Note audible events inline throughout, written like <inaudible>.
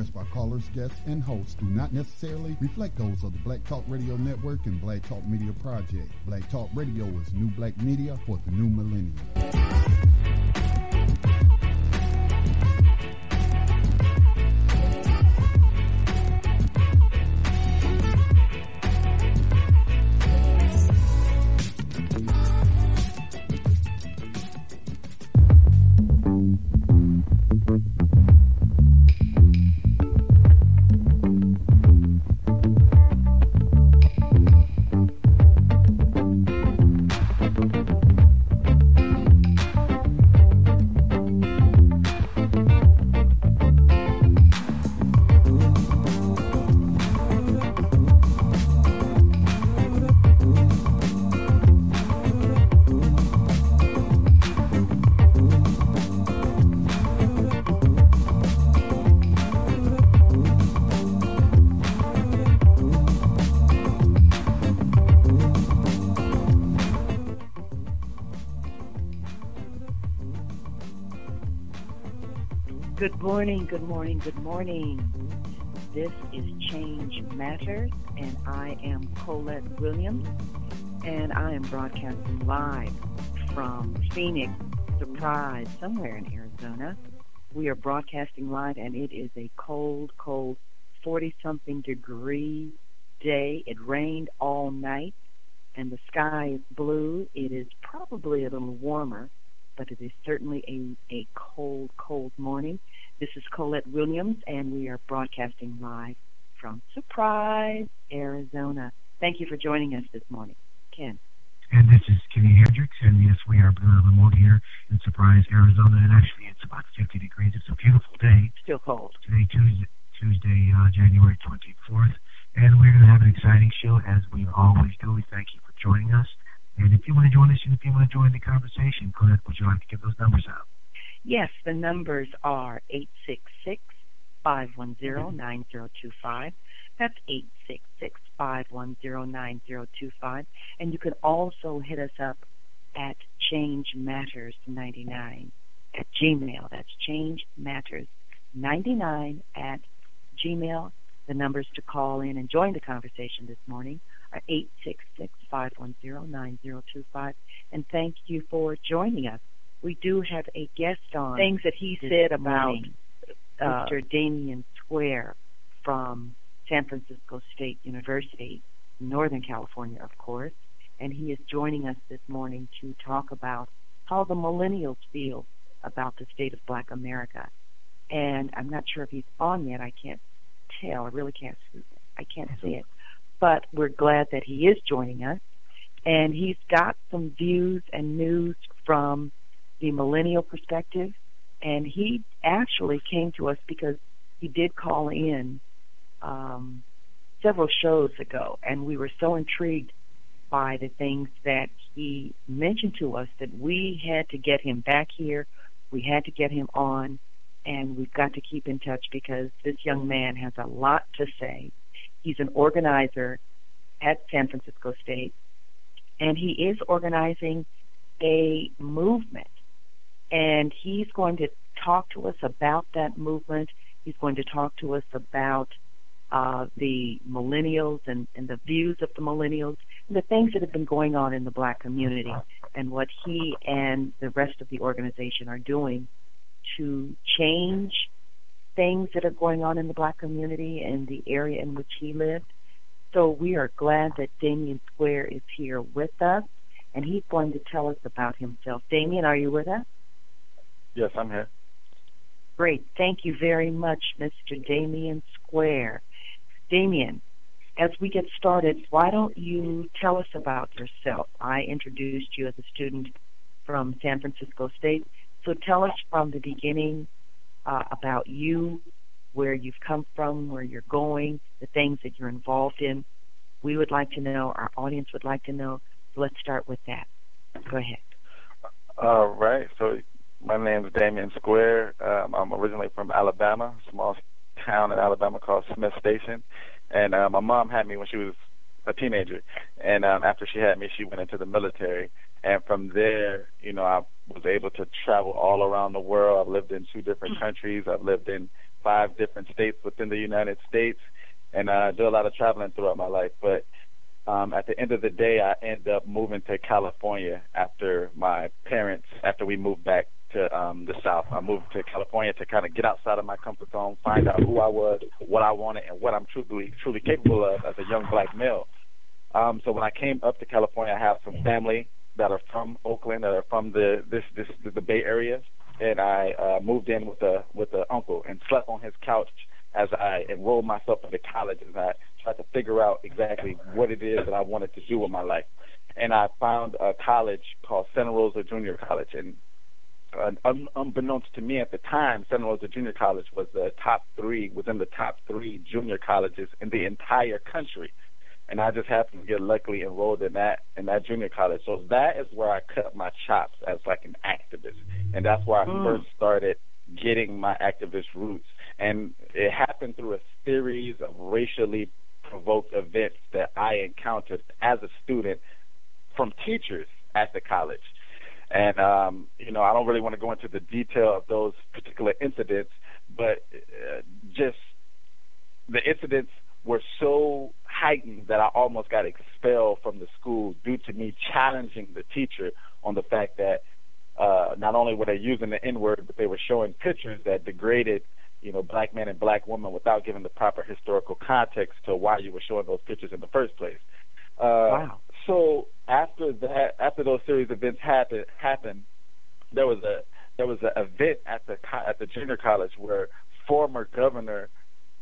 expressed by callers, guests, and hosts do not necessarily reflect those of the Black Talk Radio Network and Black Talk Media Project. Black Talk Radio is new black media for the new millennium. Morning, good morning, good morning. This is Change Matters, and I am Colette Williams, and I am broadcasting live from Phoenix, Surprise, somewhere in Arizona. We are broadcasting live, and it is a cold, cold 40 something degree day. It rained all night, and the sky is blue. It is probably a little warmer, but it is certainly a, a cold, cold morning. This is Colette Williams, and we are broadcasting live from Surprise, Arizona. Thank you for joining us this morning. Ken. And this is Kenny Hendricks, and yes, we are remote here in Surprise, Arizona, and actually it's about 50 degrees. It's a beautiful day. Still cold. Today, Tuesday, Tuesday uh, January 24th, and we're going to have an exciting show as we always do. We thank you for joining us. And if you want to join us, and if you want to join the conversation, Colette, would you like to give those numbers out? Yes, the numbers are 866 510 9025. That's 866 510 9025. And you can also hit us up at Change Matters 99 at Gmail. That's Change Matters 99 at Gmail. The numbers to call in and join the conversation this morning are 866 510 9025. And thank you for joining us we do have a guest on. Things that he said about uh, Mr. Damion Square from San Francisco State University, Northern California, of course, and he is joining us this morning to talk about how the millennials feel about the state of Black America. And I'm not sure if he's on yet. I can't tell. I really can't. I can't see it. But we're glad that he is joining us, and he's got some views and news from the millennial perspective. And he actually came to us because he did call in um, several shows ago, and we were so intrigued by the things that he mentioned to us that we had to get him back here. We had to get him on, and we've got to keep in touch because this young man has a lot to say. He's an organizer at San Francisco State, and he is organizing a movement and he's going to talk to us about that movement. He's going to talk to us about uh, the millennials and, and the views of the millennials and the things that have been going on in the black community and what he and the rest of the organization are doing to change things that are going on in the black community and the area in which he lived. So we are glad that Damion Square is here with us, and he's going to tell us about himself. Damion, are you with us? Yes, I'm here. Great. Thank you very much, Mr. Damion Square. Damion, as we get started, why don't you tell us about yourself? I introduced you as a student from San Francisco State. So tell us from the beginning uh, about you, where you've come from, where you're going, the things that you're involved in. We would like to know, our audience would like to know. So let's start with that. Go ahead. All right. So my name is Damion Square. Um, I'm originally from Alabama, small town in Alabama called Smith Station. And uh, my mom had me when she was a teenager. And um, after she had me, she went into the military. And from there, you know, I was able to travel all around the world. I've lived in two different countries. I've lived in five different states within the United States, and uh, I do a lot of traveling throughout my life. But um, at the end of the day, I end up moving to California after my parents, after we moved back to um, the South. I moved to California to kind of get outside of my comfort zone, find out who I was, what I wanted, and what I'm truly truly capable of as a young black male. Um, so when I came up to California, I have some family that are from Oakland, that are from the this this the Bay Area, and I uh, moved in with a with an uncle and slept on his couch as I enrolled myself into college and I tried to figure out exactly what it is that I wanted to do with my life. And I found a college called Santa Rosa Junior College, and uh, un- unbeknownst to me at the time, Santa Rosa Junior College was the top three within the top three junior colleges in the entire country and I just happened to get luckily enrolled in that in that junior college. So that is where I cut my chops as like an activist, and that's where I mm. first started getting my activist roots. And it happened through a series of racially provoked events that I encountered as a student from teachers at the college. And um, you know, I don't really want to go into the detail of those particular incidents, but uh, just the incidents were so heightened that I almost got expelled from the school due to me challenging the teacher on the fact that uh, not only were they using the N word, but they were showing pictures that degraded, you know, black men and black women without giving the proper historical context to why you were showing those pictures in the first place. Uh, wow. So after that, after those series of events happened, happened, there was a there was an event at the at the junior college where former governor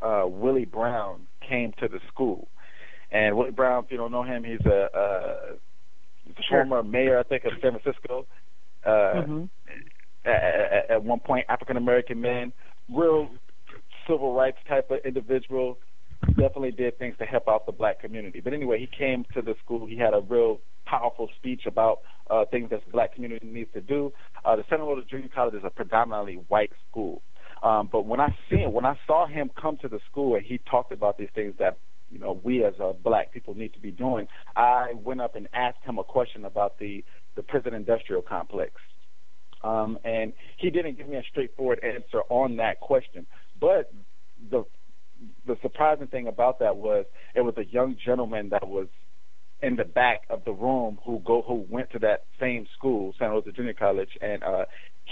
uh, Willie Brown came to the school. And Willie Brown, if you don't know him, he's a, uh, sure. former mayor, I think, of San Francisco. Uh, mm-hmm. at, at one point, African American man, real civil rights type of individual. Definitely did things to help out the black community. But anyway, he came to the school. He had a real powerful speech about uh, things that the black community needs to do. Uh, the Santa Rosa Junior College is a predominantly white school. Um, but when I seen when I saw him come to the school and he talked about these things that you know we as uh, black people need to be doing, I went up and asked him a question about the the prison industrial complex. Um, and he didn't give me a straightforward answer on that question. But the the surprising thing about that was it was a young gentleman that was in the back of the room who go who went to that same school, San Jose Junior College, and uh,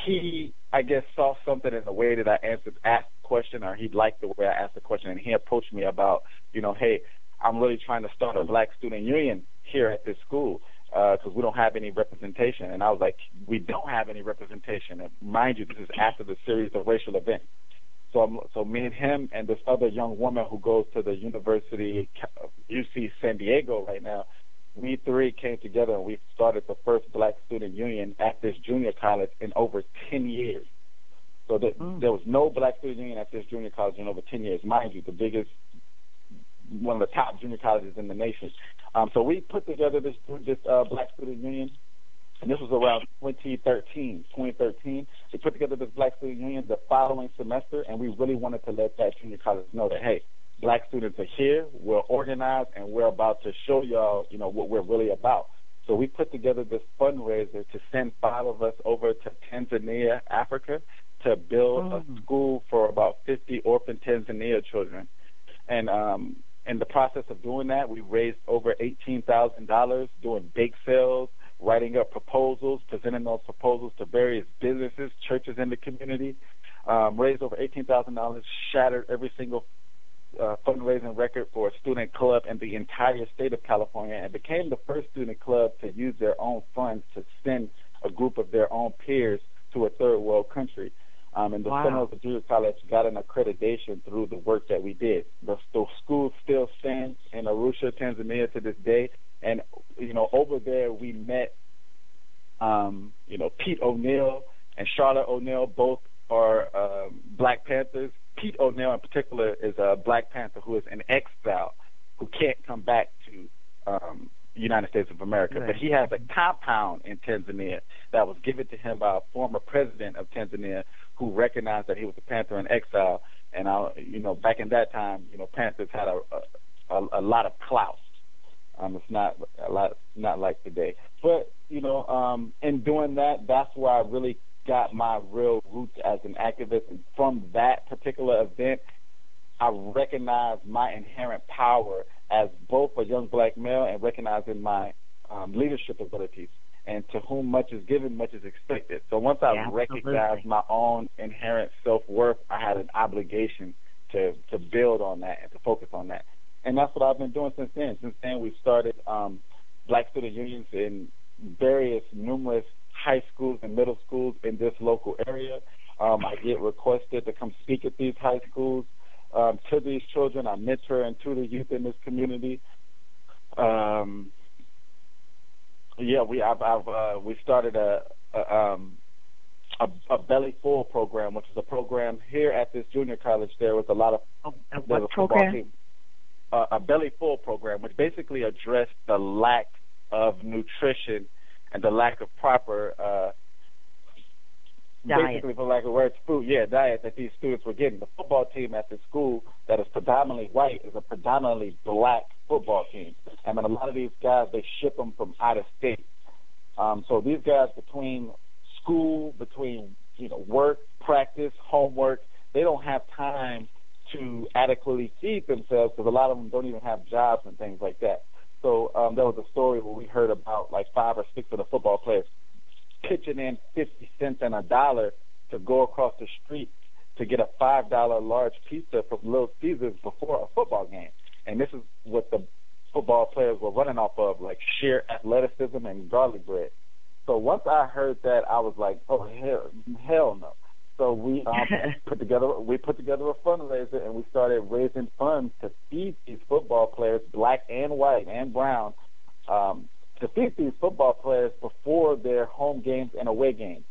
he I guess saw something in the way that I answered asked the question, or he liked the way I asked the question, and he approached me about you know, hey, I'm really trying to start a black student union here at this school because uh, we don't have any representation. And I was like, we don't have any representation. And mind you, this is after the series of racial events. So, I'm, so me and him and this other young woman who goes to the University UC San Diego right now, we three came together and we started the first black student union at this junior college in over 10 years. So the, mm. there was no black student union at this junior college in over 10 years. Mind you, the biggest, one of the top junior colleges in the nation. Um, so we put together this this uh, black student union, and this was around 2013. 2013, we put together this black student union the following semester, and we really wanted to let that junior college know that hey, black students are here, we're organized, and we're about to show y'all, you know, what we're really about. So we put together this fundraiser to send five of us over to Tanzania, Africa, to build mm. a school for about 50 orphan Tanzania children. And um, in the process of doing that, we raised over $18,000 doing bake sales, writing up proposals, presenting those proposals to various businesses, churches in the community. Um, raised over $18,000, shattered every single uh, fundraising record for a student club in the entire state of California and became the first student club to use their own funds to send a group of their own peers to a third world country. Um, and the wow. Center of the Junior College got an accreditation through the work that we did. The, the school still stands in Arusha, Tanzania to this day. And, you know, over there we met, um, you know, Pete O'Neal and Charlotte O'Neal, both are um, Black Panthers Pete O'Neal in particular is a Black Panther who is an exile who can't come back to um, the United States of America. Right. But he has a compound in Tanzania that was given to him by a former president of Tanzania who recognized that he was a Panther in exile. And I, you know, back in that time, you know, Panthers had a a, a lot of clout. Um, it's not a lot, not like today. But you know, um, in doing that, that's where I really got my real roots as an activist. And from that particular event, I recognized my inherent power as both a young black male and recognizing my um, leadership abilities. And to whom much is given, much is expected. So once I yeah, recognized my own inherent self worth, I had an obligation to to build on that and to focus on that. And that's what I've been doing since then. Since then, we've started um, Black Student Unions in various numerous high schools and middle schools in this local area. Um, I get requested to come speak at these high schools um, to these children. I mentor and tutor youth in this community. Um, yeah, we I've, I've uh, we started a, a um a, a belly full program, which is a program here at this junior college. There was a lot of a what program? Uh, a belly full program, which basically addressed the lack of nutrition and the lack of proper uh, diet. basically for lack of words, food, yeah, diet that these students were getting. The football team at the school that is predominantly white is a predominantly black football team. I mean, a lot of these guys they ship them from out of state. Um, so these guys between school, between you know work, practice, homework, they don't have time to adequately feed themselves because a lot of them don't even have jobs and things like that. So um, there was a story where we heard about like five or six of the football players pitching in 50 cents and a dollar to go across the street to get a $5 large pizza from Little Caesars before a football game. And this is what the football players were running off of, like sheer athleticism and garlic bread. So once I heard that, I was like, oh hell, hell no. So we <laughs> um, put together we put together a fundraiser and we started raising funds to feed these football players, black and white and brown, um, to feed these football players before their home games and away games.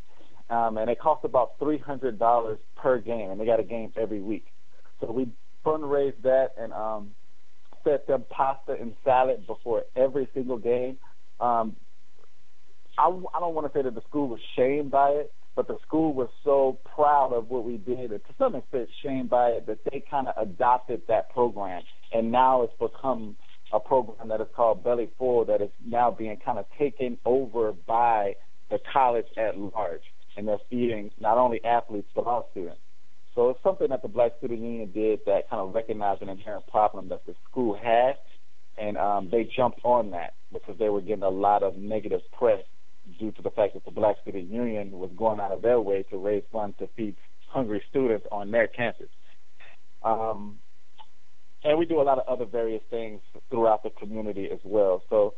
Um, and it costs about three hundred dollars per game, and they got a game every week. So we fundraised that and um, fed them pasta and salad before every single game. Um, I, I don't want to say that the school was shamed by it, but the school was so proud of what we did, and to some extent shamed by it, that they kind of adopted that program, and now it's become a program that is called Belly Full that is now being kind of taken over by the college at large, and they're feeding not only athletes but all students. So it's something that the Black Student Union did that kind of recognized an inherent problem that the school had, and um, they jumped on that because they were getting a lot of negative press due to the fact that the Black Student Union was going out of their way to raise funds to feed hungry students on their campus. Um, and we do a lot of other various things throughout the community as well. So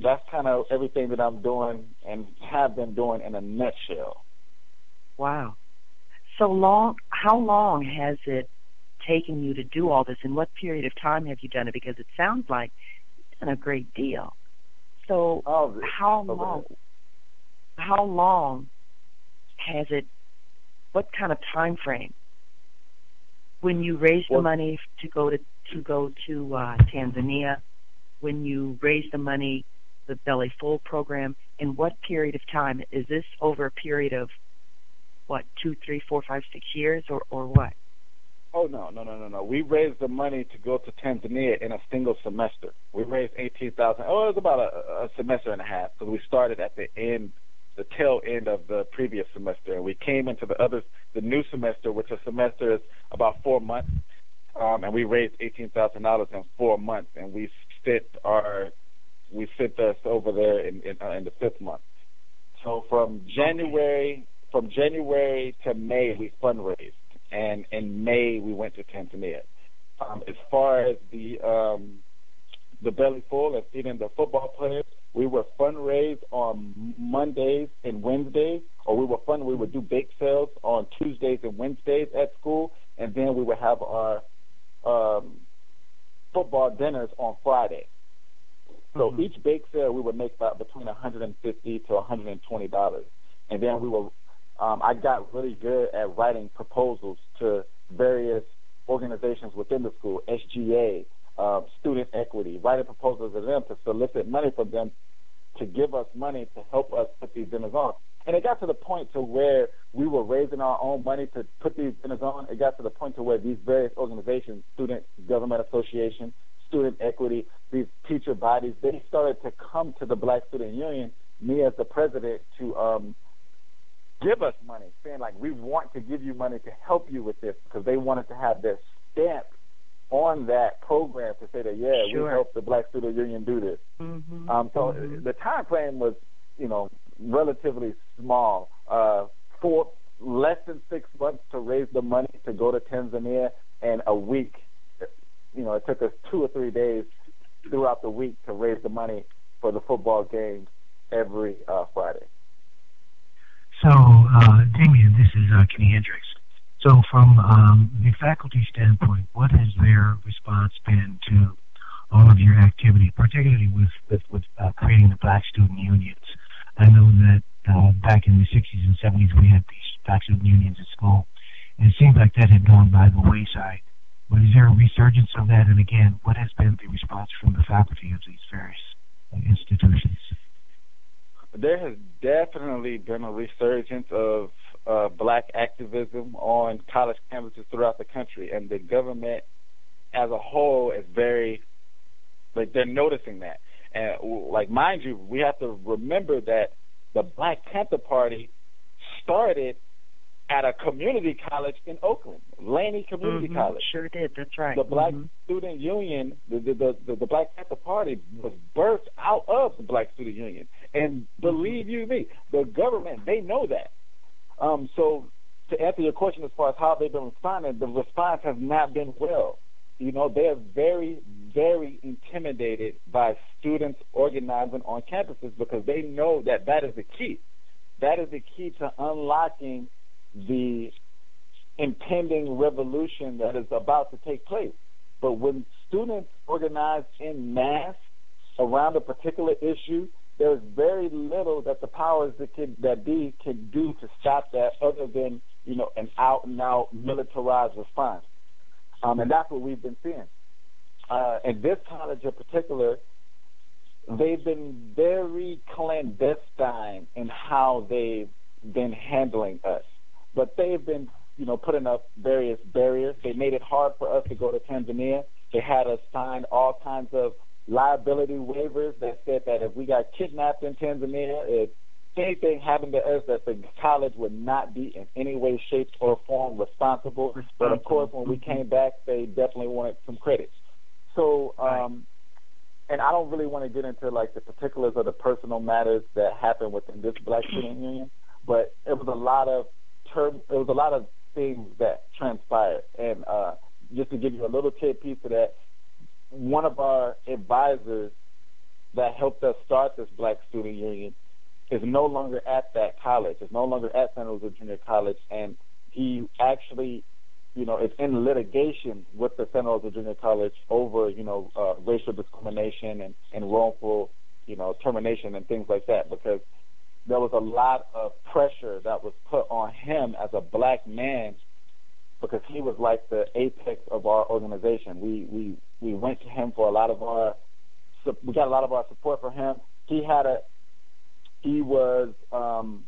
that's kind of everything that I'm doing and have been doing in a nutshell. Wow. So long, how long has it taken you to do all this? In what period of time have you done it? Because it sounds like you've done a great deal. So oh, how long? How long has it? What kind of time frame when you raise the money to go to to go to uh, Tanzania, when you raise the money, the Belly Full program, in what period of time is this over a period of what two, three, four, five, six years, or or what? Oh no, no, no, no, no. We raised the money to go to Tanzania in a single semester. We raised eighteen thousand. Oh, it was about a, a semester and a half because we started at the end the tail end of the previous semester, and we came into the other the new semester, which a semester is about four months, um, and we raised eighteen thousand dollars in four months, and we sit our we sit us over there in in, uh, in the fifth month. So from January from January to May, we fundraised, and in May we went to Tanzania. Um, as far as the um, the belly full and feeding the football players, we would fundraise on Mondays and Wednesdays, or we would fund. We would do bake sales on Tuesdays and Wednesdays at school, and then we would have our um, football dinners on Friday. So mm-hmm. each bake sale we would make about between 150 to 120 dollars, and then we will. Um, I got really good at writing proposals to various organizations within the school, SGA, uh, student equity, writing proposals to them to solicit money from them to give us money to help us put these dinners on. And it got to the point to where we were raising our own money to put these dinners on. It got to the point to where these various organizations, Student Government Association, Student Equity, these teacher bodies, they started to come to the Black Student Union, me as the president, to um, give us money, saying like we want to give you money to help you with this because they wanted to have their stamp on that program to say that yeah sure. we helped the Black Student Union do this. Mm-hmm. Um, so mm-hmm. the time frame was you know relatively small. Uh, for less than six months to raise the money to go to Tanzania, and a week. You know, it took us two or three days throughout the week to raise the money for the football games every uh, Friday. So, uh, Damion, this is uh, Kenny Hendricks. So, from um, the faculty standpoint, what has their response been to all of your activity, particularly with with, with uh, creating the Black Student Unions? I know that uh, back in the 60s and 70s we had these Black Student Unions at school, and it seemed like that had gone by the wayside. But is there a resurgence of that? And again, what has been the response from the faculty of these various institutions? There has definitely been a resurgence of uh, black activism on college campuses throughout the country, and the government as a whole is very like they're noticing that. And like mind you, we have to remember that the Black Panther Party started at a community college in Oakland, Laney Community mm-hmm. College. Sure did. That's right. The Black mm-hmm. Student Union, the the, the the Black Panther Party, was birthed out of the Black Student Union. And believe you me, the government they know that. Um, so to answer your question as far as how they've been responding, the response has not been well. You know, they are very, very intimidated by students organizing on campuses because they know that that is the key. That is the key to unlocking the impending revolution that is about to take place. But when students organize in mass around a particular issue, there's very little that the powers that can, that be can do to stop that, other than you know an out and out militarized response. Um, and that's what we've been seeing. Uh, and this college in particular, they've been very clandestine in how they've been handling us but they've been, you know, putting up various barriers. They made it hard for us to go to Tanzania. They had us sign all kinds of liability waivers that said that if we got kidnapped in Tanzania, if anything happened to us, that the college would not be in any way, shape, or form responsible. responsible. But of course, when we mm-hmm. came back, they definitely wanted some credits. So, um, right. and I don't really want to get into like the particulars of the personal matters that happened within this Black Student Union, but it was a lot of term, there was a lot of things that transpired. And uh, just to give you a little tip piece of that, one of our advisors that helped us start this Black Student Union is no longer at that college. Is no longer at Santa Rosa Junior College, and he actually, you know, is in litigation with the Santa Rosa Junior College over, you know, uh, racial discrimination and, and wrongful, you know, termination and things like that because there was a lot of pressure that was put on him as a black man because he was like the apex of our organization. We we we went to him for a lot of our we got a lot of our support for him. He had a he was um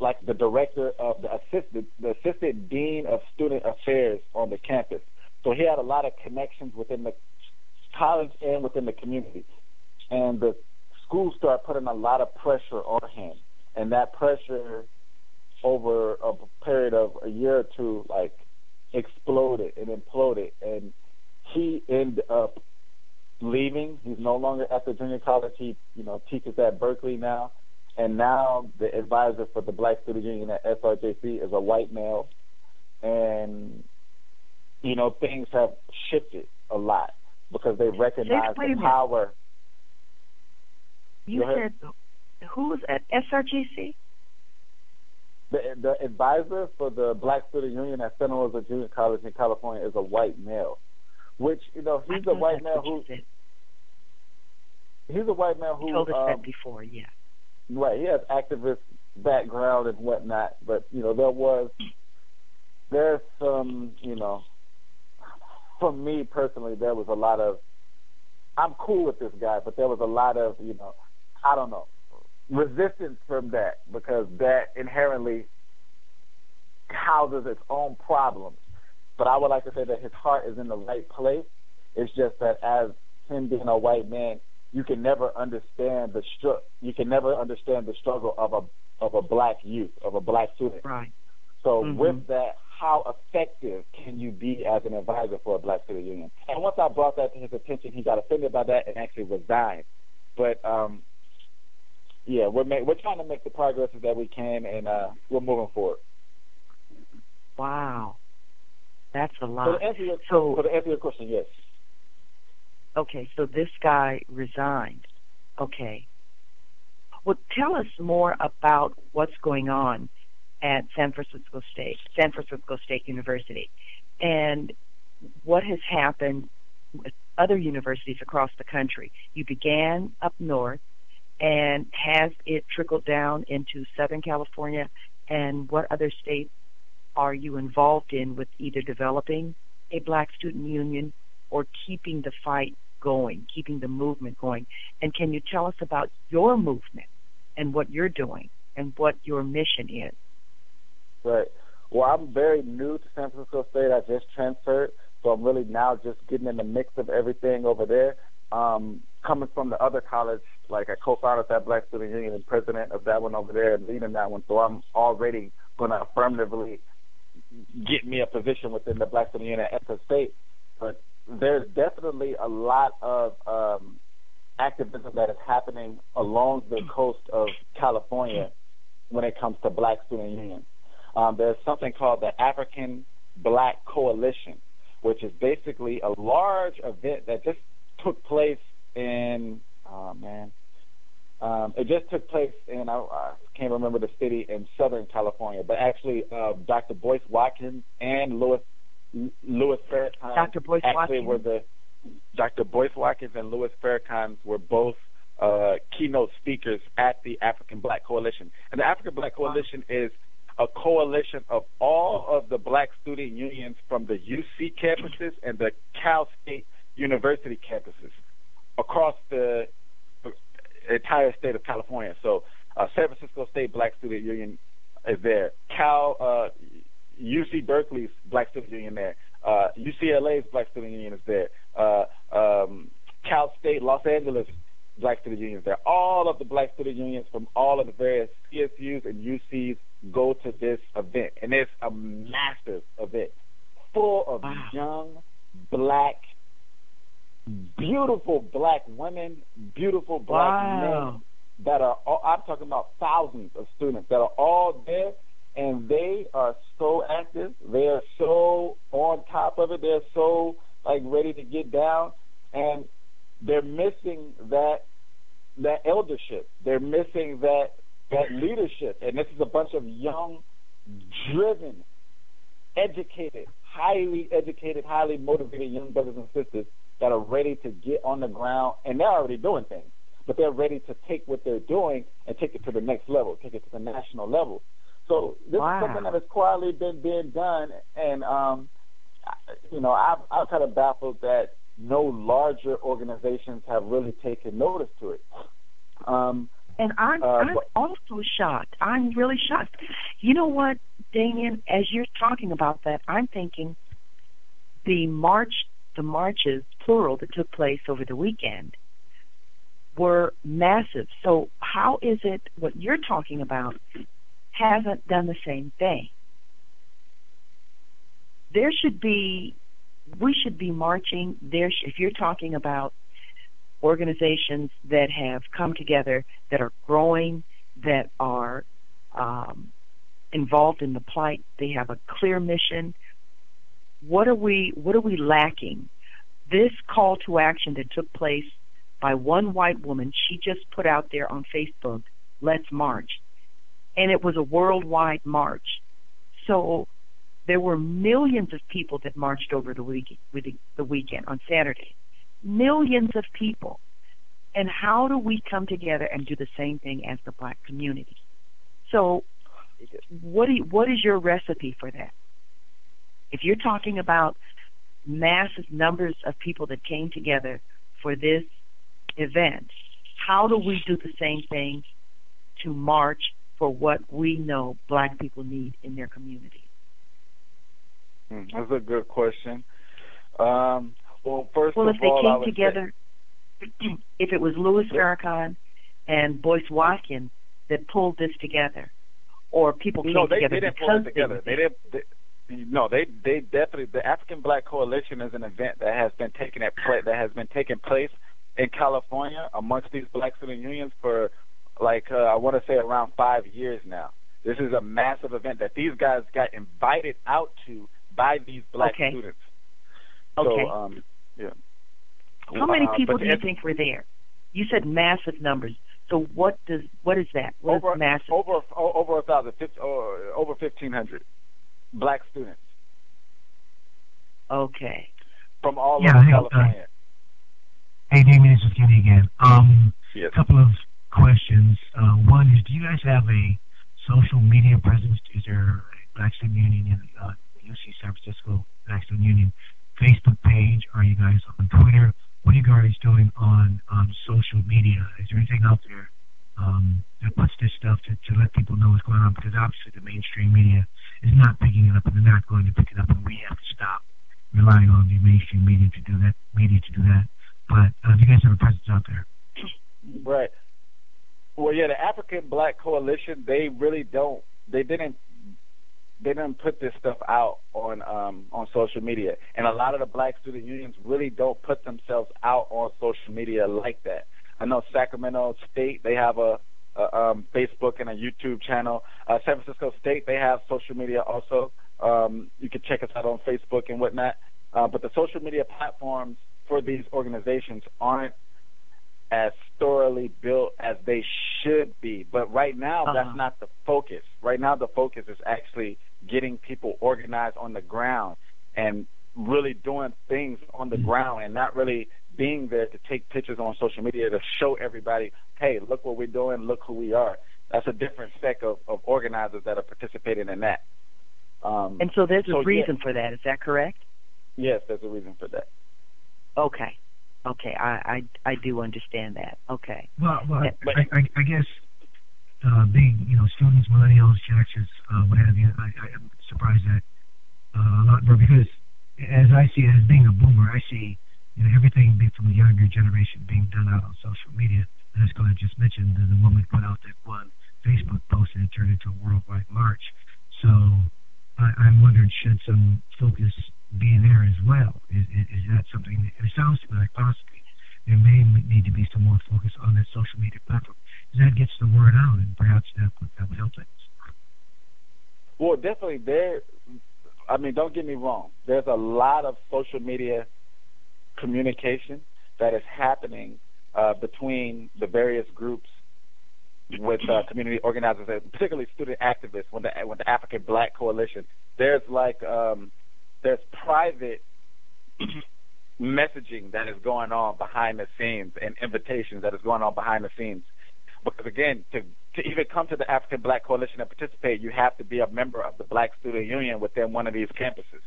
like the director of the assistant the assistant dean of student affairs on the campus. So he had a lot of connections within the college and within the community. And the school started putting a lot of pressure on him and that pressure over a period of a year or two like exploded and imploded. And he ended up leaving. He's no longer at the junior college. He you know teaches at berkeley now. And now the advisor for the black student union at srjc is a white male. And you know things have shifted a lot because they recognize the power. You said who's at SRJC? The, the advisor for the Black Student Union at Santa Rosa Junior College in California is a white male, which you know he's a white male who he's a white male who you told us um, that before, yeah. Right, he has activist background and whatnot, but you know there was there's some you know for me personally there was a lot of I'm cool with this guy, but there was a lot of you know I don't know resistance from that because that inherently houses its own problems. But I would like to say that his heart is in the right place. It's just that as him being a white man, you can never understand the str- you can never understand the struggle of a of a black youth, of a black student. Right. So Mhm. with that, how effective can you be as an advisor for a black student union? And once I brought that to his attention, he got offended by that and actually resigned. But um, yeah, we're ma- we're trying to make the progress that we can, and uh, we're moving forward. Wow. That's a So lot. to answer your So so to answer your question, yes. okay, so this guy resigned. Okay. Well, tell us more about what's going on at San Francisco State, San Francisco State University, and what has happened with other universities across the country. You began up north, and has it trickled down into Southern California? And what other states are you involved in with either developing a black student union or keeping the fight going, keeping the movement going? And can you tell us about your movement and what you're doing and what your mission is? Right. Well, I'm very new to San Francisco State. I just transferred, so I'm really now just getting in the mix of everything over there. Um, coming from the other college, like I co-founded that Black Student Union and president of that one over there and leading that one, so I'm already going to affirmatively get me a position within the Black Student Union at the state. But there's definitely a lot of um, activism that is happening along the coast of California when it comes to Black Student Union. Um, there's something called the African Black Coalition, which is basically a large event that just took place in, oh man, um, it just took place in, I, I can't remember the city in Southern California, but actually uh, Dr. Boyce Watkins and Louis Louis Farrakhan Dr. Boyce actually Watkins? were the Dr. Boyce Watkins and Louis Farrakhan were both uh, keynote speakers at the African Black Coalition. And the African Black Coalition is a coalition of all of the black student unions from the UC campuses and the Cal State University campuses across the entire state of California. So uh, San Francisco State Black Student Union is there. Cal uh, UC Berkeley's Black Student Union there. Uh, UCLA's Black Student Union is there. Uh, um, Cal State Los Angeles Black Student Union is there. All of the Black Student Unions from all of the various CSUs and UCs go to this event, and it's a massive event full of Wow. young black beautiful black women, beautiful black men that are all, I'm talking about thousands of students that are all there and they are so active. They are so on top of it. They're so like ready to get down and they're missing that that eldership. They're missing that that leadership. And this is a bunch of young, driven, educated, highly educated, highly motivated young brothers and sisters that are ready to get on the ground and they're already doing things, but they're ready to take what they're doing and take it to the next level, take it to the national level. So this Wow. is something that has quietly been being done, and um, I- you know, I've I'm kind of baffled that no larger organizations have really taken notice to it. Um, And I'm, Uh, I'm but- also shocked. I'm really shocked. You know what, Damion? As you're talking about that, I'm thinking the march, the marches, plural, that took place over the weekend were massive. So how is it what you're talking about hasn't done the same thing? There should be, we should be marching. There, if you're talking about organizations that have come together, that are growing, that are um, involved in the plight. They have a clear mission. What are we? What are we lacking? This call to action that took place by one white woman, she just put out there on Facebook, "Let's march," and it was a worldwide march. So there were millions of people that marched over the week, the, weekend on Saturday millions of people. And how do we come together and do the same thing as the black community? So, what you, what is your recipe for that? If you're talking about massive numbers of people that came together for this event, how do we do the same thing to march for what we know black people need in their community? hmm, that's a good question. Um, well, first Well, of if they all, came together, <clears throat> if it was Louis Farrakhan and Boyce Watkins, that pulled this together, or people came no, they, together they didn't pull it together. They, they didn't. They, no, they they definitely the African Black Coalition is an event that has been taking at play that has been taking place in California amongst these black student unions for like uh, I want to say around five years now. This is a massive event that these guys got invited out to by these black okay. students. Okay. So, um, yeah. How many Uh, people do you think were there? You said massive numbers. So what does what is that? What is over massive? over over a thousand, uh, over fifteen hundred black students Okay. from all Yeah, over hey, California. Hey, Damion, this is Kenny again. Um, yes. a couple of questions. Uh, one is, do you guys have a social media presence? Is there a Black Student Union, uh, UC San Francisco Black Student Union Facebook page? Are you guys on Twitter? What are you guys doing on on social media? Is there anything out there um, puts this stuff to, to let people know what's going on? Because obviously the mainstream media is not picking it up, and they're not going to pick it up, and we have to stop relying on the mainstream media to do that. Media to do that. But uh, you guys have a presence out there? Right. Well, yeah, the African Black Coalition, they really don't. They didn't. They didn't put this stuff out on um, on social media, and a lot of the Black student unions really don't put themselves out on social media like that. I know Sacramento State, they have a, a um, Facebook and a YouTube channel. Uh, San Francisco State, they have social media also. Um, you can check us out on Facebook and whatnot. Uh, but the social media platforms for these organizations aren't as thoroughly built as they should be. But right now, Uh-huh. that's not the focus. Right now, the focus is actually getting people organized on the ground and really doing things on the ground and not really being there to take pictures on social media to show everybody, hey, look what we're doing, look who we are. That's a different set of, of organizers that are participating in that. Um, And so there's a So, reason for that. Is that correct? yes, there's a reason for that. Okay. Okay. I I I do understand that. Okay. Well, well, I, But- I, I, I guess uh, being you know students, millennials, Gen Xers, uh, what have you, I, I am surprised that uh, a lot more because as I see it as being a boomer, I see you know everything from the younger generation being done out on social media. And as Glenn just mentioned, the, the woman put out that one Facebook post and it turned into a worldwide march. So I, I'm wondering, should some focus be there as well? Is, is, is that something? That, it sounds to me like possibly there may need to be some more focus on that social media platform. Because that gets the word out, and perhaps that would, that would help things. Well, definitely there. I mean, don't get me wrong. There's a lot of social media communication that is happening uh, between the various groups with uh, community organizers, particularly student activists. With the with the African Black Coalition, there's like um, there's private <clears throat> messaging that is going on behind the scenes and invitations that is going on behind the scenes. Because again, to to even come to the African Black Coalition and participate, you have to be a member of the Black Student Union within one of these campuses.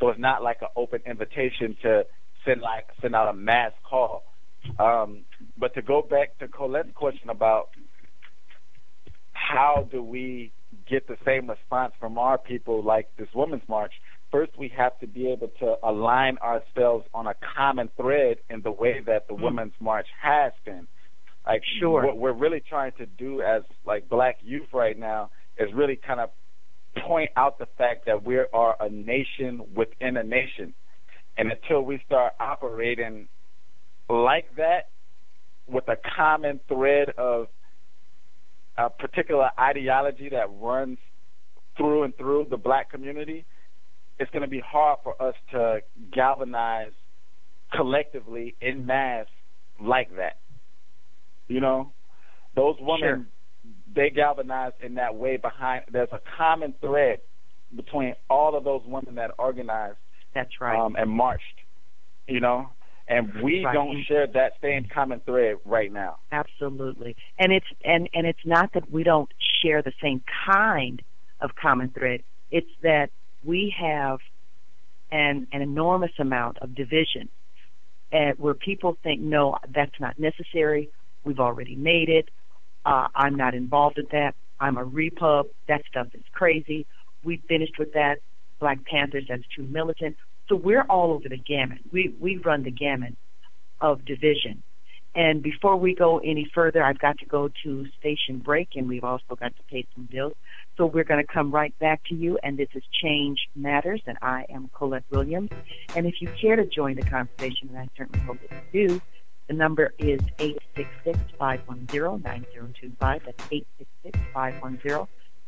So it's not like an open invitation to send like send out a mass call. Um, but to go back to Colette's question about how do we get the same response from our people like this women's march, first we have to be able to align ourselves on a common thread in the way that the women's march has been. Like Sure. what we're really trying to do as like black youth right now is really kind of point out the fact that we are a nation within a nation. And until we start operating like that with a common thread of a particular ideology that runs through and through the black community, it's going to be hard for us to galvanize collectively in mass like that. You know, those women, they galvanize in that way behind. There's a common thread between all of those women that organized That's right. um, and marched. You know, and we Right. don't share that same common thread right now. Absolutely. And it's and and it's not that we don't share the same kind of common thread. It's that we have an an enormous amount of division and where people think no that's not necessary. We've already made it. Uh, I'm not involved in that. I'm a repub. That stuff is crazy. We finished with that. Black Panthers, that's too militant. So we're all over the gamut. We we run the gamut of division. And before we go any further, I've got to go to station break, and we've also got to pay some bills. So we're going to come right back to you, and this is Change Matters, and I am Colette Williams. And if you care to join the conversation, and I certainly hope that you do, the number is 866-510-9025. That's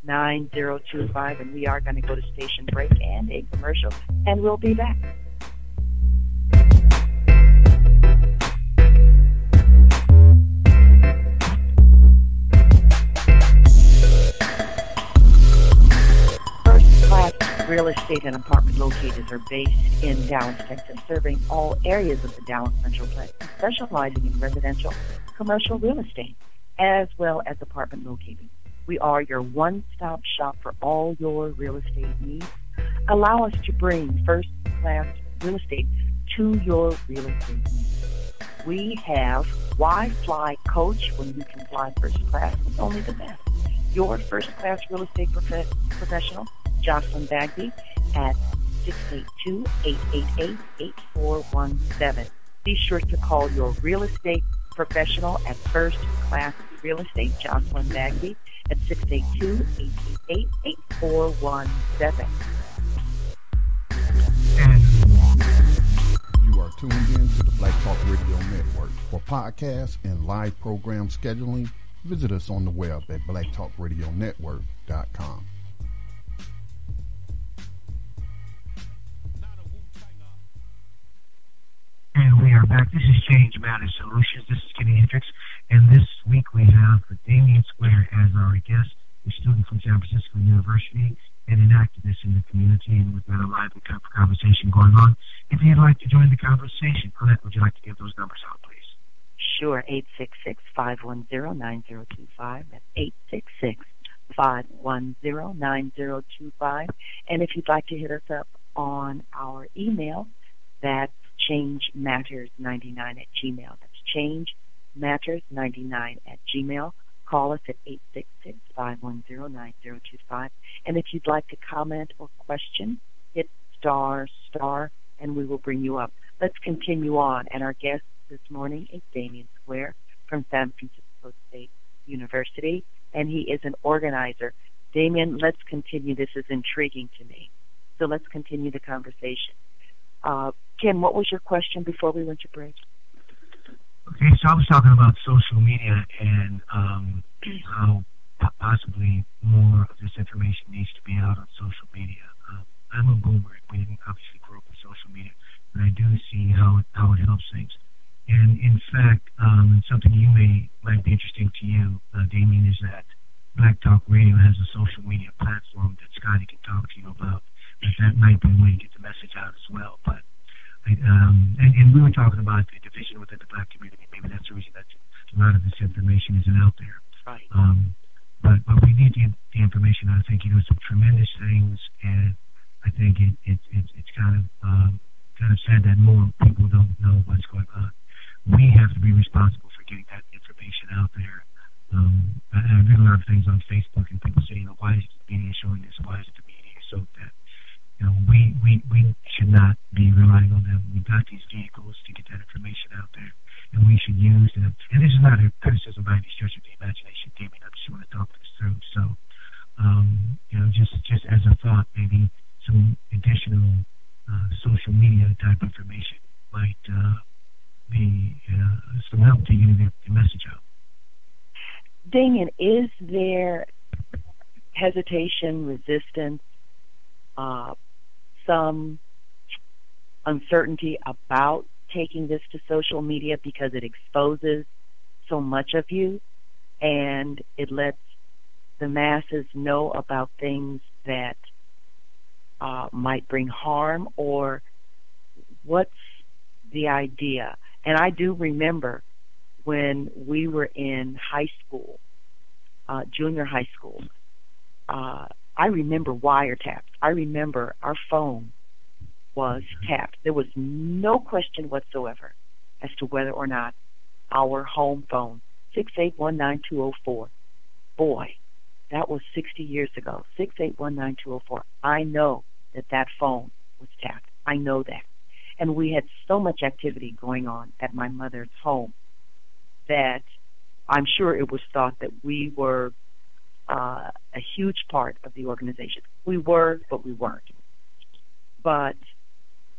866-510-9025, and we are going to go to station break and a commercial, and we'll be back. real estate and apartment locators are based in Dallas, Texas, serving all areas of the Dallas Metroplex, specializing in residential, commercial real estate, as well as apartment locating. We are your one-stop shop for all your real estate needs. Allow us to bring first-class real estate to your real estate needs. We have Why Fly Coach when you can fly first class. It's only the best. Your first-class real estate prof- professional Jocelyn Bagby at 682-888-8417. Be sure to call your real estate professional at First Class Real Estate, Jocelyn Bagby, at 682-888-8417. You are tuned in to the Black Talk Radio Network. For podcasts and live program scheduling, visit us on the web at blacktalkradionetwork.com. And we are back. This is Change Matters Solutions. This is Kenny Hendricks. And this week we have Damion Square as our guest, a student from San Francisco University and an activist in the community. And we've got a lively conversation going on. If you'd like to join the conversation, Colette, would you like to give those numbers out, please? Sure. 866-510-9025. That's 866 510-9025. And if you'd like to hit us up on our email, that's change matters 99 at gmail. That's change matters 99 at gmail. Call us at 866-510-9025. And if you'd like to comment or question, hit star star and we will bring you up. Let's continue on. And our guest this morning is Damion Square from San Francisco State University, and he is an organizer. Damion, let's continue. This is intriguing to me. So let's continue the conversation. Uh, Ken, what was your question before we went to break? Okay, so I was talking about social media and um, how possibly more of this information needs to be out on social media. Uh, I'm a boomer. We didn't obviously grow up with social media, but I do see how it, how it helps things. And in fact, um, something you may might be interesting to you, uh, Damion, is that Black Talk Radio has a social media platform that Scotty can talk to you about. That that might be a way to get the message out as well. Um, and, and we were talking about the division within the black community. Maybe that's the reason that a lot of this information isn't out there. Right. Um, but but we need the, the information. I think you know some tremendous things, and I think it, it, it it's kind of um, kind of sad that more people don't know what's going on. We have to be responsible for getting that information out there. Um, I, I read a lot of things on Facebook, and people say, you know, why is the media showing this? Why is the media so that? You know, we, we, we should not be relying on them. We've got these vehicles to get that information out there, and we should use them. And this is not a criticism by any stretch of the imagination, Damion. I just want to talk this through. So, um, you know, just just as a thought, maybe some additional uh, social media type information might uh, be uh, some help to getting the, the message out. Damion, is there hesitation, resistance, uh, some uncertainty about taking this to social media because it exposes so much of you and it lets the masses know about things that uh, might bring harm or what's the idea? And I do remember when we were in high school, uh, junior high school, uh, I remember wiretaps. I remember our phone was tapped. There was no question whatsoever as to whether or not our home phone, 6819204, boy, that was 60 years ago, 6819204. I know that that phone was tapped. I know that. And we had so much activity going on at my mother's home that I'm sure it was thought that we were uh, a huge part of the organization. We were, but we weren't. But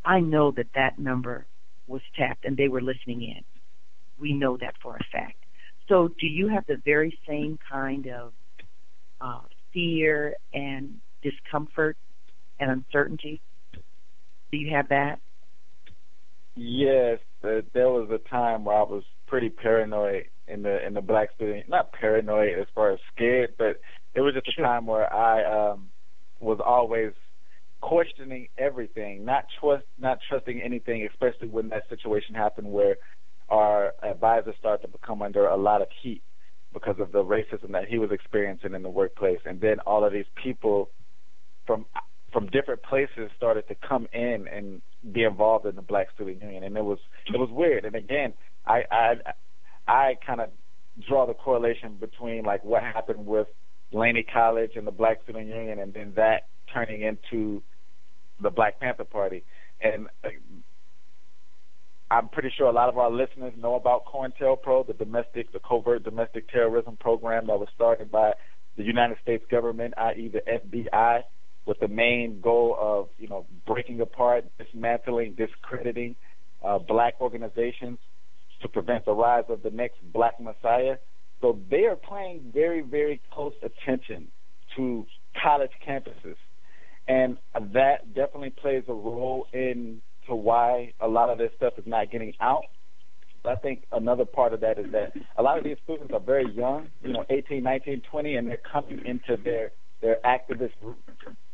I know that that number was tapped and they were listening in. We know that for a fact. So, do you have the very same kind of uh, fear and discomfort and uncertainty? Do you have that? Yes, uh, there was a time where I was pretty paranoid in the in the black student. Not paranoid as far as scared, but it was just a time where I um was always questioning everything, not trust, not trusting anything, especially when that situation happened where our advisor started to become under a lot of heat because of the racism that he was experiencing in the workplace, and then all of these people from from different places started to come in and be involved in the Black Student Union, and it was it was weird. And again, I I I kind of draw the correlation between like what happened with Laney College and the Black Student Union, and then that turning into the Black Panther Party. And uh, I'm pretty sure a lot of our listeners know about COINTELPRO, the domestic, the covert domestic terrorism program that was started by the United States government, i.e., the FBI, with the main goal of you know breaking apart, dismantling, discrediting uh, black organizations to prevent the rise of the next black messiah. So they are paying very, very close attention to college campuses. And that definitely plays a role in to why a lot of this stuff is not getting out. But I think another part of that is that a lot of these students are very young, you know, 18, 19, 20, and they're coming into their their activist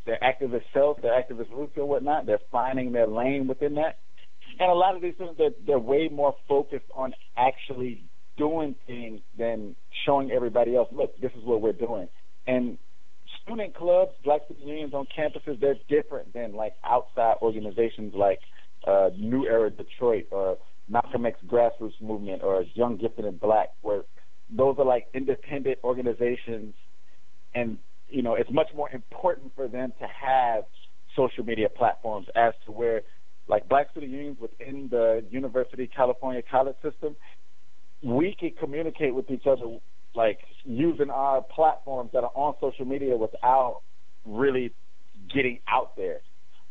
their activist self, their activist roots and whatnot. They're finding their lane within that. And a lot of these students, they're, they're way more focused on actually doing things than showing everybody else, look, this is what we're doing. And student clubs, black student unions on campuses, they're different than like outside organizations like uh, New Era Detroit or Malcolm X Grassroots Movement or Young Gifted and Black, where those are like independent organizations, and you know it's much more important for them to have social media platforms as to where like black student unions within the University California college system, we can communicate with each other like using our platforms that are on social media without really getting out there.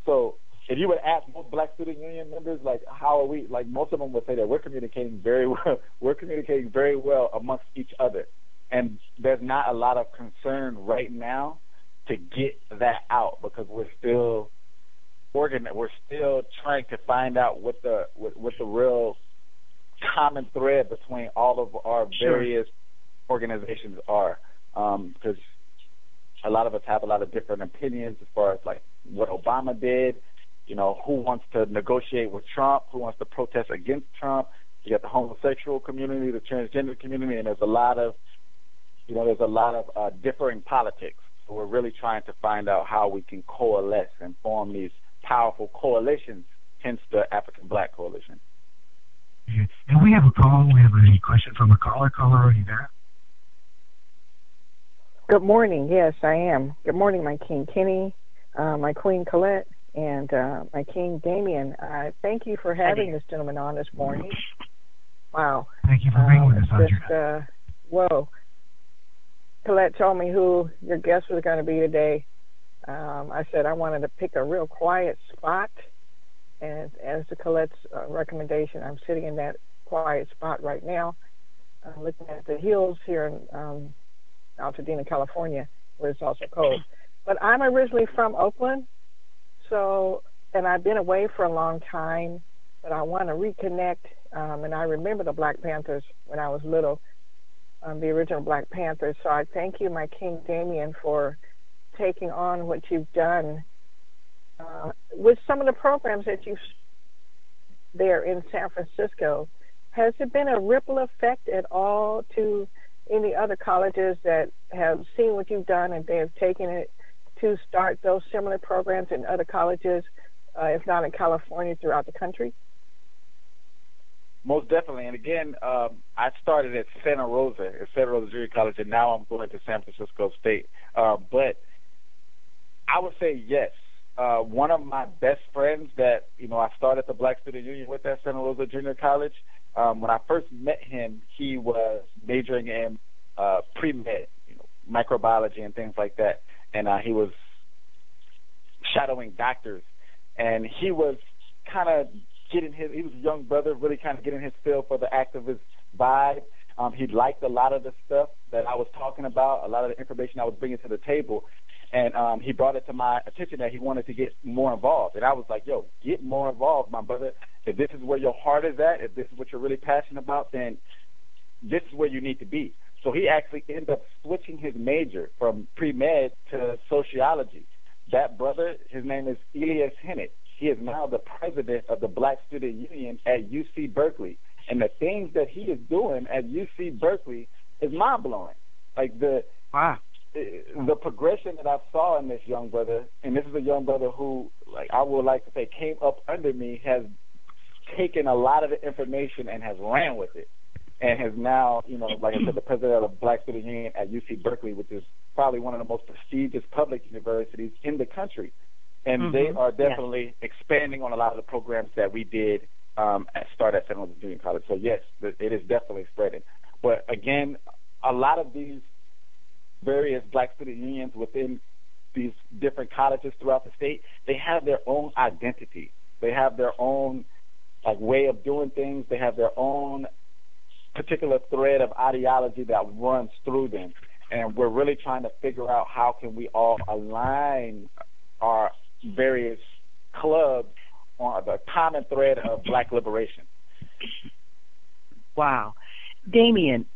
So if you would ask most black student union members like how are we like most of them would say that we're communicating very well <laughs> we're communicating very well amongst each other. And there's not a lot of concern right now to get that out because we're still organ we're still trying to find out what the what, what the real common thread between all of our various sure. Organizations are because um, a lot of us have a lot of different opinions as far as like what Obama did you know who wants to negotiate with Trump who wants to protest against Trump you got the homosexual community the transgender community and there's a lot of you know there's a lot of uh, differing politics so we're really trying to find out how we can coalesce and form these powerful coalitions, hence the African Black Coalition. And we have a call. We have a question from a caller. Caller, are you there? Good morning. Yes, I am. Good morning, my King Kenny, uh, my Queen Colette, and uh, my King Damion. Uh, thank you for having this gentleman on this morning. Wow. Thank you for being with us, uh, just, uh, Whoa. Colette told me who your guest was going to be today, um, I said I wanted to pick a real quiet spot, and as the Colette's uh, recommendation, I'm sitting in that quiet spot right now, uh, looking at the hills here in um, Altadena, California, where it's also cold. But I'm originally from Oakland, so and I've been away for a long time, but I want to reconnect. Um, and I remember the Black Panthers when I was little, um, the original Black Panthers. So I thank you, my King Damion, for taking on what you've done uh, with some of the programs that you've there in San Francisco. Has there been a ripple effect at all to any other colleges that have seen what you've done and they have taken it to start those similar programs in other colleges, uh, if not in California, throughout the country? Most definitely. And again, um, I started at Santa Rosa, at Santa Rosa Junior College, and now I'm going to San Francisco State. Uh, but I would say yes. Uh, one of my best friends that you know I started the Black Student Union with at Santa Rosa Junior College. Um, when I first met him, he was majoring in uh, pre med, you know, microbiology and things like that, and uh, he was shadowing doctors, and he was kind of getting his. He was a young brother, really kind of getting his feel for the activist vibe. Um, he liked a lot of the stuff that I was talking about, a lot of the information I was bringing to the table, and um, he brought it to my attention that he wanted to get more involved. And I was like, "Yo, get more involved, my brother. If this is where your heart is at, if this is what you're really passionate about, then this is where you need to be." So he actually ended up switching his major from pre med to sociology. That brother, his name is Elias Hennett. He is now the president of the Black Student Union at UC Berkeley. And the things that he is doing at UC Berkeley is mind blowing. Like the wow. The progression that I saw in this young brother, and this is a young brother who, like I would like to say, came up under me, has taken a lot of the information and has ran with it, and has now, you know, like I said, the president of the Black Student Union at UC Berkeley, which is probably one of the most prestigious public universities in the country, and mm-hmm. they are definitely yes. expanding on a lot of the programs that we did um, at start at Santa Rosa Junior College. So yes, it is definitely spreading. But again, a lot of these various black student unions within these different colleges throughout the state, they have their own identity. They have their own like way of doing things. They have their own particular thread of ideology that runs through them. And we're really trying to figure out how can we all align our various clubs on the common thread of black liberation. Wow. Damion,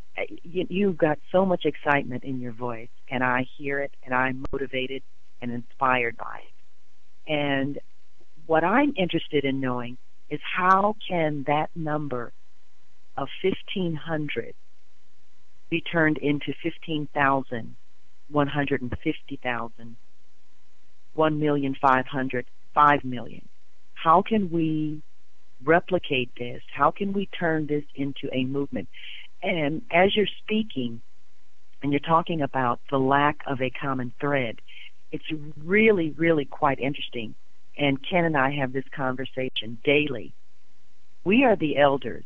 you, have got so much excitement in your voice, and I hear it, and I'm motivated and inspired by it. And what I'm interested in knowing is how can that number of 1,500 be turned into 15,000, 150,000, 1,500,000, 5 million? How can we replicate this? How can we turn this into a movement? And as you're speaking and you're talking about the lack of a common thread, it's really, really quite interesting. And Ken and I have this conversation daily. We are the elders,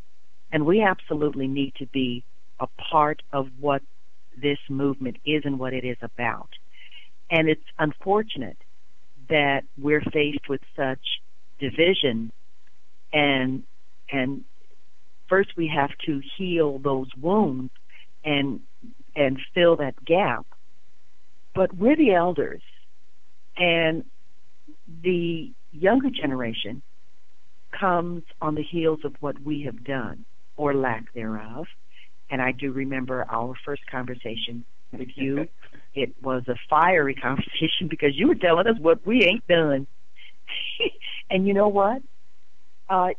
and we absolutely need to be a part of what this movement is and what it is about. And it's unfortunate that we're faced with such division and and first we have to heal those wounds and and fill that gap. But we're the elders and the younger generation comes on the heels of what we have done or lack thereof. And I do remember our first conversation with <laughs> you. it was a fiery <laughs> conversation because you were telling us what we ain't done. <laughs> and you know what? Uh,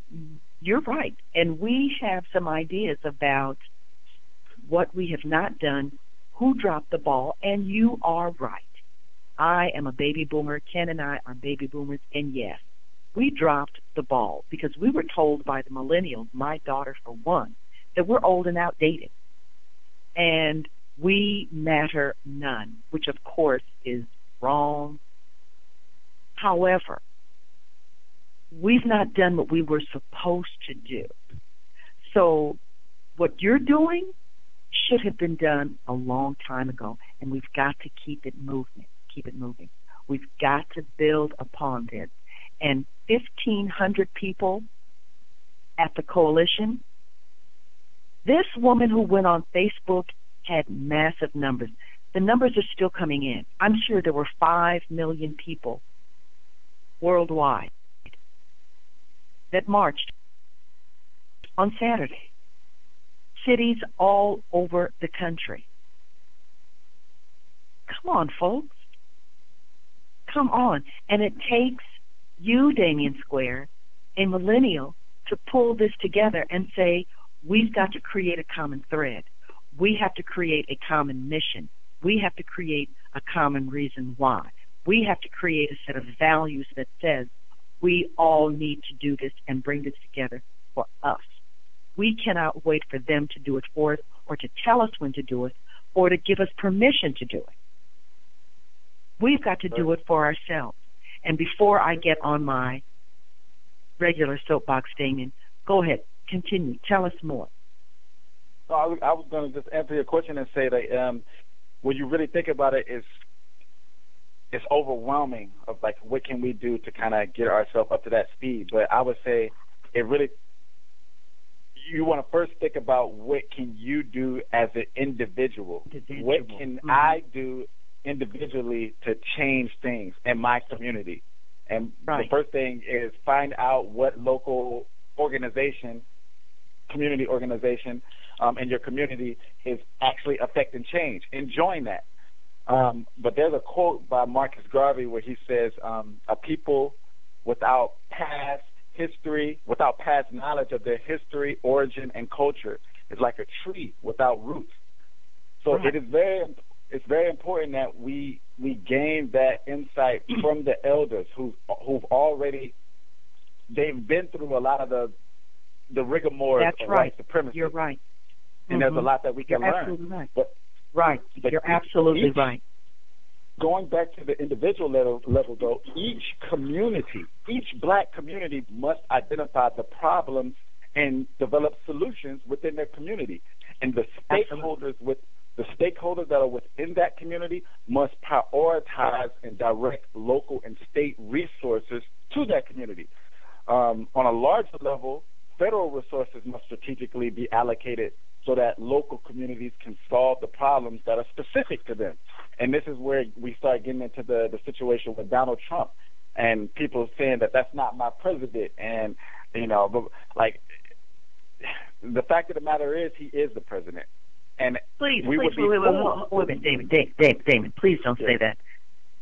you're right. And we have some ideas about what we have not done, who dropped the ball, and you are right. I am a baby boomer. Ken and I are baby boomers, and yes, we dropped the ball because we were told by the millennials, my daughter for one, that we're old and outdated. And we matter none, which of course is wrong. However, we've not done what we were supposed to do. So what you're doing should have been done a long time ago, and we've got to keep it moving. Keep it moving. We've got to build upon this. And 1,500 people at the coalition. This woman who went on Facebook had massive numbers. The numbers are still coming in. I'm sure there were 5 million people worldwide that marched on Saturday. Cities all over the country. Come on, folks. Come on. And it takes you, Damion Square, a millennial, to pull this together and say, we've got to create a common thread. We have to create a common mission. We have to create a common reason why. We have to create a set of values that says we all need to do this and bring this together for us. We cannot wait for them to do it for us or to tell us when to do it or to give us permission to do it. We've got to do it for ourselves. And before I get on my regular soapbox, Damion, go ahead. continue. Tell us more. So I was, was going to just answer your question and say that um, when you really think about it, it's it's overwhelming of like what can we do to kind of get ourselves up to that speed. But I would say it really you want to first think about what can you do as an individual. individual. What can mm-hmm. I do individually to change things in my community? And right. the first thing is find out what local organization, community organization, um, in your community is actually affecting change. and join that. Um, but there's a quote by Marcus Garvey where he says, um, "A people without past history, without past knowledge of their history, origin, and culture, is like a tree without roots." So right. it is very it's very important that we we gain that insight <clears throat> from the elders who who've already they've been through a lot of the the rigmarole That's of right. white supremacy. You're right. And mm-hmm. there's a lot that we can You're learn. Absolutely right. But, right. But You're absolutely each, right. Going back to the individual level, level, though, each community, each black community must identify the problems and develop solutions within their community. And the stakeholders with the stakeholders that are within that community must prioritize and direct local and state resources to that community. Um, on a larger level, federal resources must strategically be allocated so that local communities can solve the problems that are specific to them. And this is where we start getting into the, the situation with Donald Trump and people saying that that's not my president. And, you know, but like, the fact of the matter is he is the president. And please, we please, would be wait, wait, wait, wait, wait, David, David, David, David, please don't say that.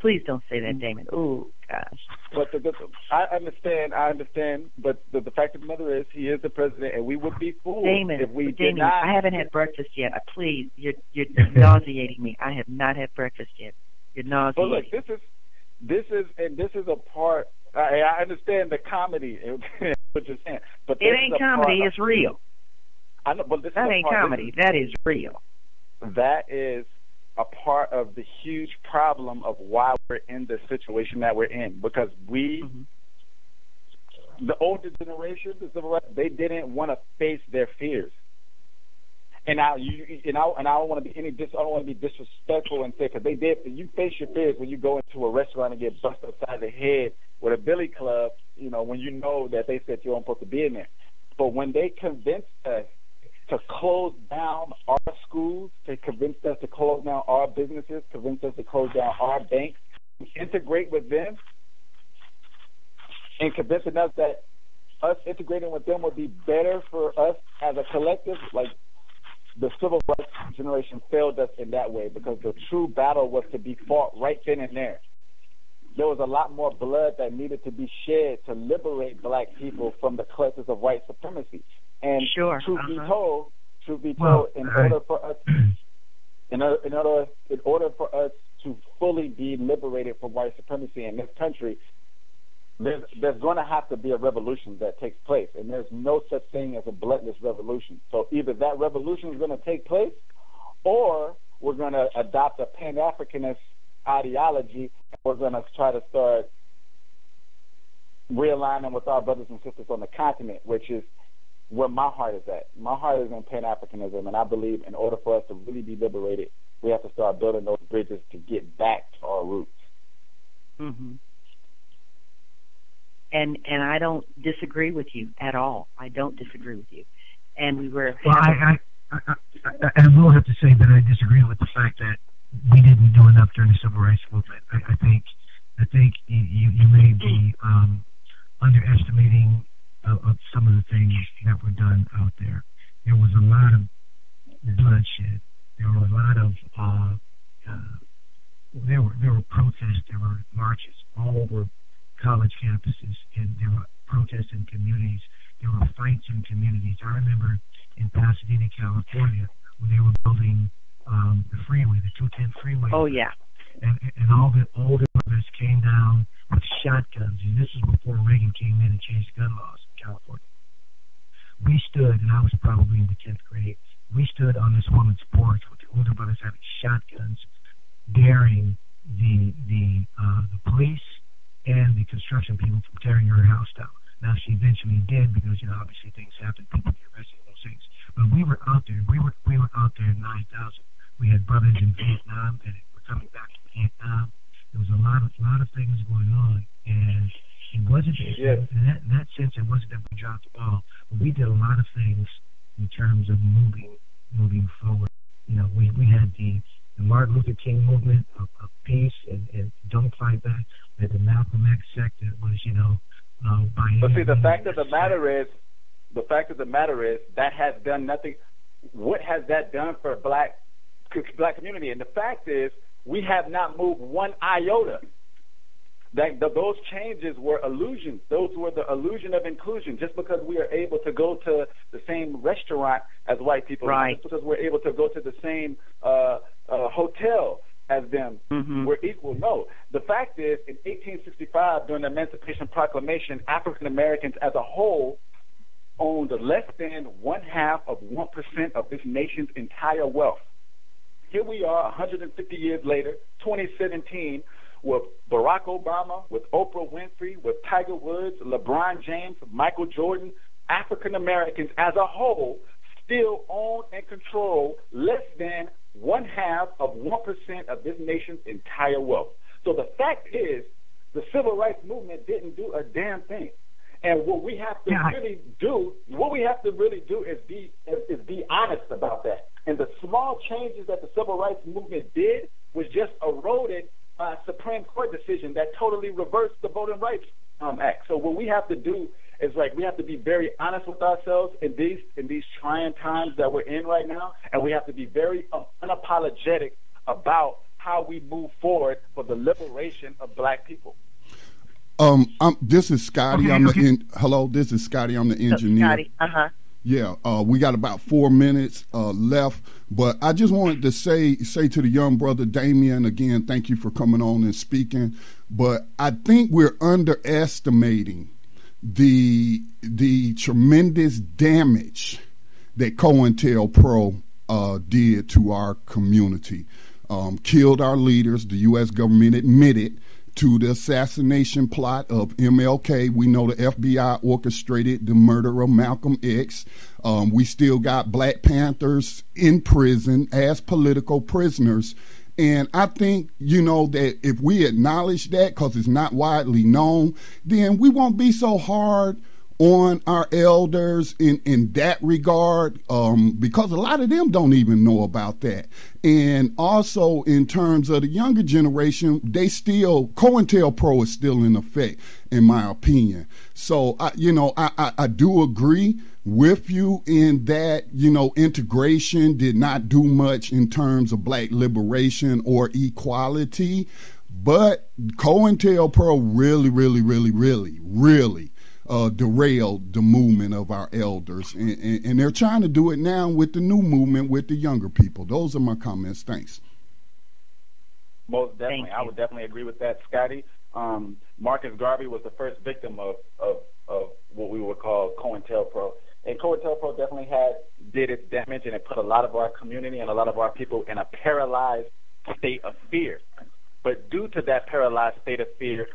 Please don't say that, Damon. Oh gosh. But the, the, I understand, I understand. But the, the fact of the matter is, he is the president, and we would be fools Damon, if we Damon, did not. I haven't had breakfast yet. Uh, please, you're you're <laughs> nauseating me. I have not had breakfast yet. You're nauseating. But look, this is this is and this is a part. I, I understand the comedy, <laughs> what you're saying, but it ain't comedy. It's real. I know, but this that is ain't part, comedy. Is, that is real. That is a part of the huge problem of why we're in the situation that we're in. Because we mm-hmm. the older generation the civil rights they didn't want to face their fears. And now you and I and I don't want to be any dis I don't want to be disrespectful and say because they did you face your fears when you go into a restaurant and get busted upside the head with a billy club you know when you know that they said you weren't supposed to be in there. But when they convinced us to close down our schools, to convince us to close down our businesses, convince us to close down our banks, integrate with them, and convincing us that us integrating with them would be better for us as a collective. Like the civil rights generation failed us in that way because the true battle was to be fought right then and there. There was a lot more blood that needed to be shed to liberate black people from the clutches of white supremacy. And sure. truth uh-huh. be told, truth be well, told, in order for us, <clears throat> in order, in order, in order for us to fully be liberated from white supremacy in this country, there's there's going to have to be a revolution that takes place, and there's no such thing as a bloodless revolution. So either that revolution is going to take place, or we're going to adopt a Pan Africanist ideology, and we're going to try to start realigning with our brothers and sisters on the continent, which is where my heart is at. My heart is in Pan Africanism, and I believe in order for us to really be liberated, we have to start building those bridges to get back to our roots. Mm-hmm. And and I don't disagree with you at all. I don't disagree with you. And we were. Well, I, I, I, I, I will have to say that I disagree with the fact that we didn't do enough during the civil rights movement. I, I think I think you you may be um, underestimating of, of some of the things that were done out there. There was a lot of bloodshed. There were a lot of uh, uh, there were there were protests. There were marches all over college campuses, and there were protests in communities. There were fights in communities. I remember in Pasadena, California, when they were building um, the freeway, the 210 freeway. Oh yeah. And, and all the older brothers came down with shotguns, and this is before Reagan came in and changed gun laws California. We stood, and I was probably in the 10th grade. We stood on this woman's porch with the older brothers having shotguns, daring the the uh, the police and the construction people from tearing her house down. Now obviously eventually did because you know obviously things happen, people get arrested, those things. But we were out there. We were we were out there in 9,000. We had brothers in Vietnam and we're coming back to Vietnam. There was a lot of lot of things going on, and it wasn't yes. in, that, in that sense. It wasn't that we dropped the ball, but we did a lot of things in terms of moving moving forward. You know, we we had the the Martin Luther King movement of, of peace and, and don't fight back. We had the Malcolm X sect that was, you know, uh, by But see, the fact of the matter is, the fact of the matter is that has done nothing. What has that done for black black community? And the fact is, we have not moved one iota. That the, those changes were illusions. Those were the illusion of inclusion. Just because we are able to go to the same restaurant as white people, right. just because we're able to go to the same uh, uh, hotel as them, mm-hmm. we're equal. No, the fact is, in 1865, during the Emancipation Proclamation, African Americans as a whole owned less than one half of one percent of this nation's entire wealth. Here we are, 150 years later, 2017 with Barack Obama, with Oprah Winfrey, with Tiger Woods, LeBron James, Michael Jordan, African Americans as a whole still own and control less than one half of 1% of this nation's entire wealth. So the fact is, the civil rights movement didn't do a damn thing. And what we have to Yeah. really do, what we have to really do is be is, is be honest about that. And the small changes that the civil rights movement did was just eroded by a Supreme Court decision that totally reversed the Voting Rights um, Act. So what we have to do is like we have to be very honest with ourselves in these in these trying times that we're in right now, and we have to be very um, unapologetic about how we move forward for the liberation of Black people. Um, I'm, this is Scotty. Okay, I'm okay. the in, hello. This is Scotty. I'm the engineer. Scotty, uh huh. Yeah, uh, we got about four minutes uh, left, but I just wanted to say say to the young brother Damion again, thank you for coming on and speaking. But I think we're underestimating the the tremendous damage that COINTELPRO uh, did to our community. Um, killed our leaders. The U.S. government admitted to the assassination plot of MLK. We know the FBI orchestrated the murder of Malcolm X. Um, we still got Black Panthers in prison as political prisoners. And I think, you know, that if we acknowledge that, because it's not widely known, then we won't be so hard on our elders in, in that regard, um, because a lot of them don't even know about that. And also in terms of the younger generation, they still COINTELPRO is still in effect, in my opinion. So I, you know, I, I, I do agree with you in that you know integration did not do much in terms of black liberation or equality, but COINTELPRO really, really, really, really, really uh, derailed the movement of our elders, and, and, and they're trying to do it now with the new movement with the younger people. Those are my comments. Thanks. Most definitely, I would definitely agree with that, Scotty. Um, Marcus Garvey was the first victim of, of of what we would call COINTELPRO, and COINTELPRO definitely had did its damage, and it put a lot of our community and a lot of our people in a paralyzed state of fear. But due to that paralyzed state of fear,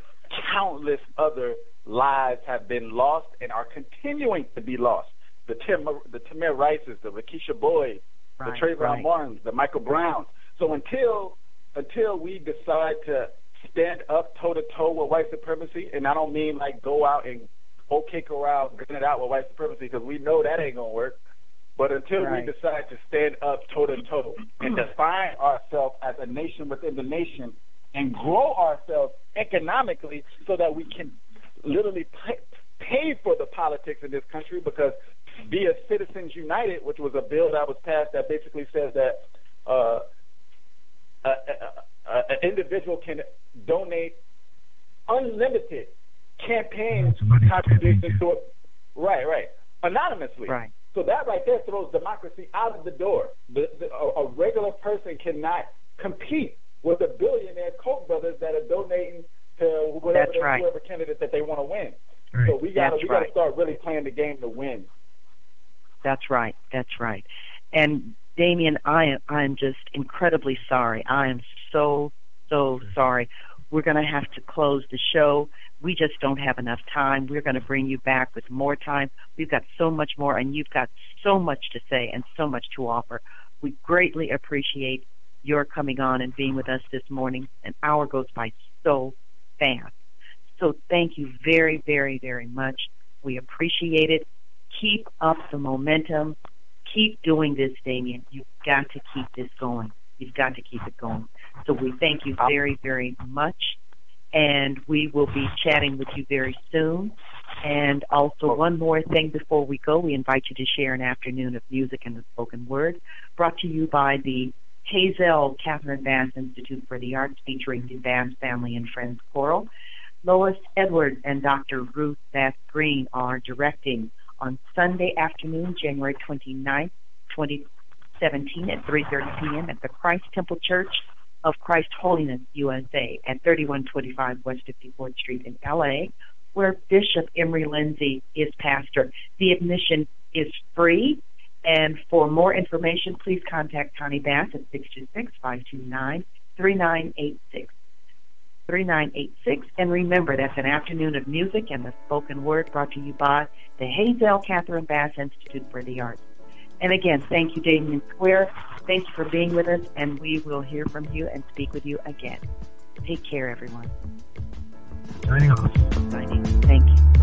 countless other lives have been lost and are continuing to be lost. The Tim, the Tamir Rices, the Rakisha Boyd, Right, the Trayvon right. Martins, the Michael Browns. So until until we decide to stand up toe to toe with white supremacy, and I don't mean like go out and go kick around, gun it out with white supremacy, because we know that ain't gonna work. But until Right. we decide to stand up toe to toe and define ourselves as a nation within the nation and grow ourselves economically so that we can literally pay, pay for the politics in this country because via Citizens United, which was a bill that was passed that basically says that uh, a, a, a, an individual can donate unlimited campaign contributions to it. Right, right. Anonymously. Right. So that right there throws democracy out of the door. The, the, a, a regular person cannot compete with the billionaire Koch brothers that are donating to whatever, That's right. whoever candidate that they want to win. Right. So we got to That's we got to right. start really playing the game to win. That's right. That's right. And Damion, I am I am just incredibly sorry. I am so so sorry. we're going to have to close the show. We just don't have enough time. We're going to bring you back with more time. We've got so much more, and you've got so much to say and so much to offer. We greatly appreciate your coming on and being with us this morning. An hour goes by so fast. So thank you very, very, very much. We appreciate it. Keep up the momentum. Keep doing this, Damion. You've got to keep this going. You've got to keep it going. So we thank you very, very much. And we will be chatting with you very soon. And also, one more thing before we go, we invite you to share an afternoon of music and the spoken word brought to you by the Hazel Catherine Vance Institute for the Arts, featuring the Vance Family and Friends Choral. Lois Edwards and Dr. Ruth Bass Green are directing on Sunday afternoon, January 29th, 2017 at 3.30 p.m. at the Christ Temple Church of Christ Holiness USA at 3125 West 54th Street in LA, where Bishop Emery Lindsay is pastor. The admission is free, and for more information, please contact Connie Bass at 626 529 3986. 3986. And remember, that's an afternoon of music and the spoken word brought to you by the Hazel Catherine Bass Institute for the Arts. And again, thank you, Damion Square. Thank you for being with us, and we will hear from you and speak with you again. Take care, everyone. Signing off. Signing. Thank you.